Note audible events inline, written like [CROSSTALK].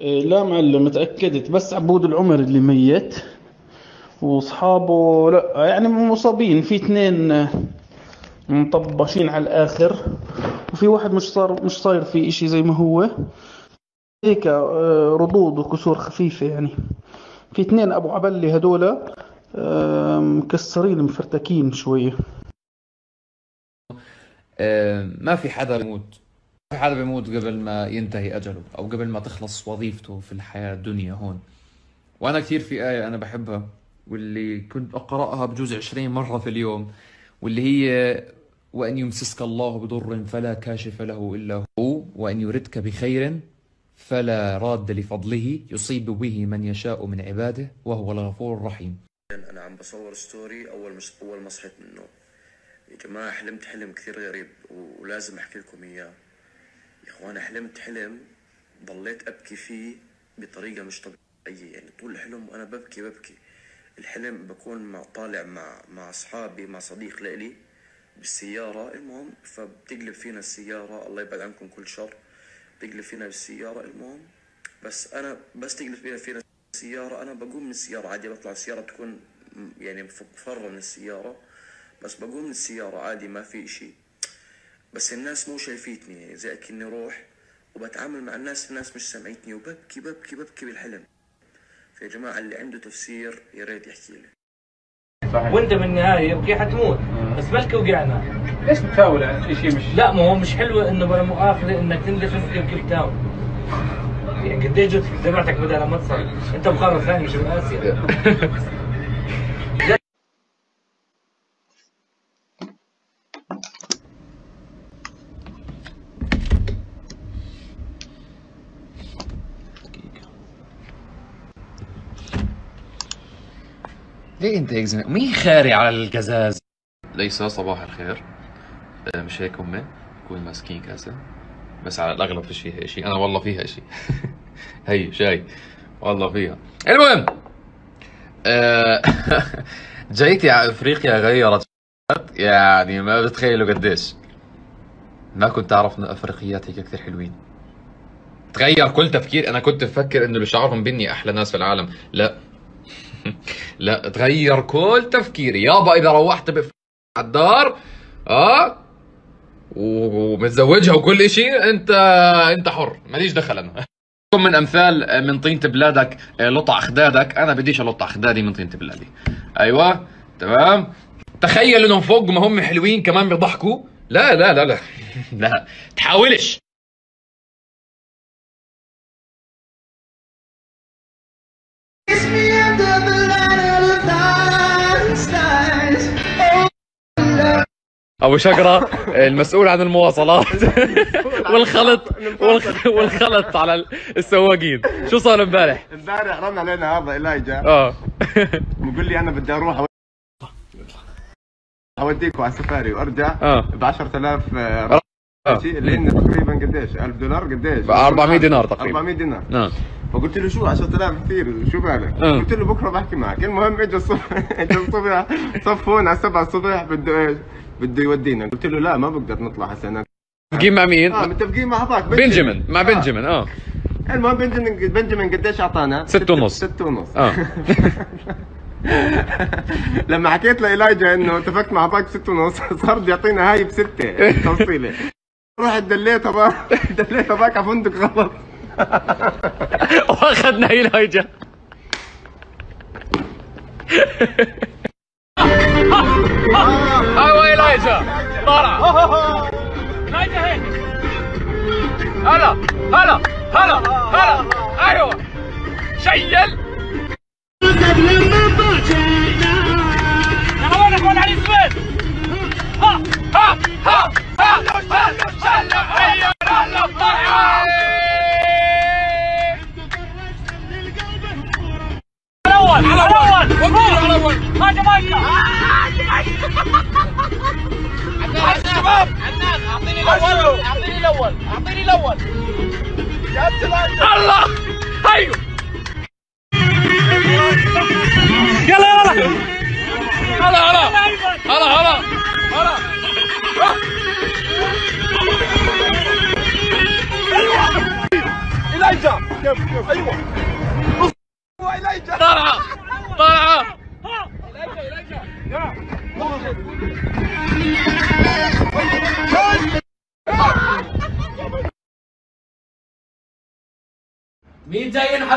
إيه لا معلم اتأكدت بس عبود العمر اللي ميت وأصحابه لا يعني مصابين. في اثنين آه، مطبشين على الآخر وفي واحد مش صار مش صاير فيه إشي زي ما هو. هيك آه، رضوض وكسور خفيفة يعني. في اثنين أبو عبلي هذولا آه، مكسرين مفرتكين شوية. ما في حدا بيموت ما في حدا بيموت قبل ما ينتهي أجله أو قبل ما تخلص وظيفته في الحياة الدنيا هون. وأنا كثير في آية أنا بحبها واللي كنت أقرأها بجوز عشرين مرة في اليوم واللي هي وأن يمسسك الله بضر فلا كاشف له إلا هو وأن يردك بخير فلا راد لفضله يصيب به من يشاء من عباده وهو الغفور الرحيم. أنا عم بصور ستوري أول مش أول ما صحيت من النوم. يا جماعة حلمت حلم كثير غريب ولازم أحكي لكم إياه. يا اخوان حلمت حلم ضليت أبكي فيه بطريقة مش طبيعية. يعني طول الحلم وأنا ببكي ببكي. الحلم بكون مع طالع مع مع أصحابي مع صديق لإلي بالسيارة. المهم فبتقلب فينا السيارة. الله يبعد عنكم كل شر. بتقلب فينا بالسيارة. المهم بس أنا بس تقلب فينا فينا السيارة. أنا بقوم من السيارة. عادي بطلع السيارة تكون يعني مفرة من السيارة. بس بقوم من السيارة. عادي ما في إشي. بس الناس مو شايفيتني يعني زي أكني روح وبتعامل مع الناس الناس مش سامعيتني وببكي ببكي ببكي بالحلم. فيا جماعة اللي عنده تفسير يا ريت يحكي لي. وأنت بالنهاية يبكي حتموت. بس بلكي وقعنا. ليش بتفاول يعني شيء مش لا ما هو مش حلو إنه بلا مؤاخذه إنك تندفن في كيف تاون يعني قد إيه جت جماعتك بدل ما تصل؟ أنت بقاره ثانية مش باسيا [LAUGHS] ليه انت زلمه مين خاري على القزاز ليس صباح الخير. آه، مش هيك أمي؟ يكون ماسكين كاسة. بس على الأغلب فيش فيها شيء أنا والله فيها شيء [LAUGHS] هي شاي. والله فيها. المهم! آه، [LAUGHS] جيتي على أفريقيا غيرت. يعني ما بتخيلوا قديش. ما كنت أعرف انه أفريقيات هيك كثير حلوين. تغير كل تفكير. أنا كنت بفكر إنه اللي شعرهم بني أحلى ناس في العالم. لا. [LAUGHS] لا تغير كل تفكيري. يابا إذا روحت بف... على الدار آه ومتزوجها وكل إشي انت أنت حر. ماليش دخل أنا. [LAUGHS] من أمثال من طينة بلادك لطع أخدادك. أنا بديش ألطع أخدادي من طينة بلادي. أيوه تمام. تخيل إنهم فوق ما هم حلوين كمان بيضحكوا. لا لا لا لا. [LAUGHS] لا تحاولش. أبو شقرة المسؤول عن المواصلات. [LAUGHS] والخلط والخ- والخلط على السواقين. شو صار امبارح؟ امبارح رن علينا هذا إلايجا آه. [LAUGHS] بيقول لي أنا بدي أروح أوديكم على السفاري وأرجع آه. ب 10000 آه، شيء اللي هن تقريبا قديش؟ 1000 دولار قديش؟ ب 400 دينار تقريبا. 400 دينار. آه. فقلت له شو 10000 كثير شو بالك؟ آه. قلت له بكرة بحكي معك المهم اجى الصبح [LAUGHS] اجى الصبح صفون على 7 الصبح بده إيش؟ بده يودينا قلت له لا ما بقدر نطلع هسه أنا متفقين مع مين؟ آه متفقين مع هذاك بنجمن مع آه. بنجمن آه المهم بنجمن بنجمن قديش أعطانا؟ ست ونص. ست ونص آه [LAUGHS] لما حكيت لإيلايجا إنه اتفقت مع باك ست ونص [LAUGHS] صار بده يعطينا هاي بستة توصيلة رحت دليتها بقى دليتها باك على فندق غلط [LAUGHS] واخذنا هيلايجا أيوه هيلايجا طالع. هلا هلا هلا هلا. أيوه. شيل. أنا وينك وين علي سويد الأول الأول الأول هاجم هاجم الشباب اعطيني الأول اعطيني الأول اعطيني الأول الله هيو يلا يلا هلا هلا هلا هلا مين جاي ينحب